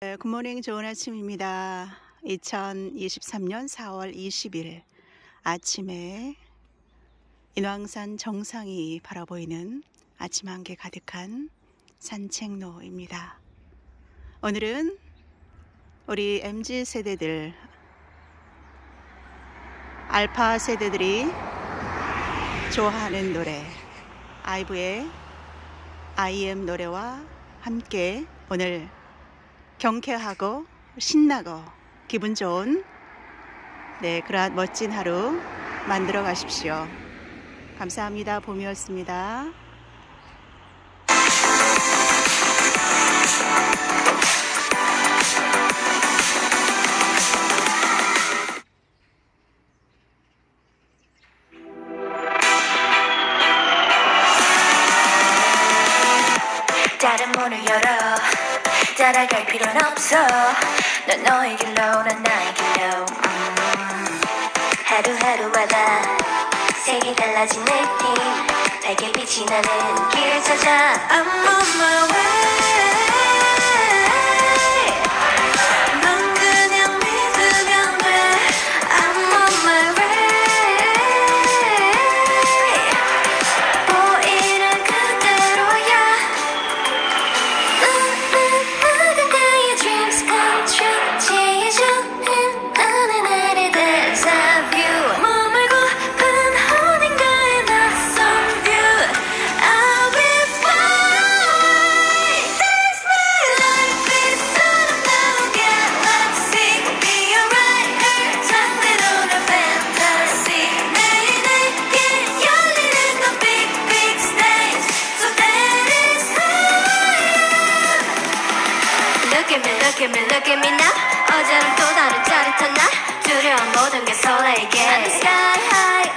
네, 굿모닝 좋은 아침입니다. 2023년 4월 20일 아침에 인왕산 정상이 바라보이는 아침 한개 가득한 산책로입니다. 오늘은 우리 MZ 세대들, 알파 세대들이 좋아하는 노래, 아이브의 IM 노래와 함께 오늘 경쾌하고 신나고 기분 좋은 네, 그러한 멋진 하루 만들어 가십시오. 감사합니다. 봄이었습니다. 다른 문을 열어 따라갈 필요는 없어. 넌 너의 길로 난 나의 길로 음. 하루하루마다 색이 달라진 느낌. 밝게 빛이 나는 길 찾아. I'm on my way at me, look at me, look at me now 어제는 또 다른 짜릿한 날 두려운 모든 게 설레게 I'm sky high,